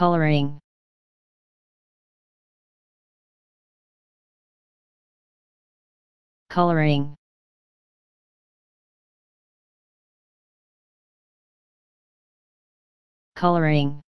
coloring. Coloring. Coloring.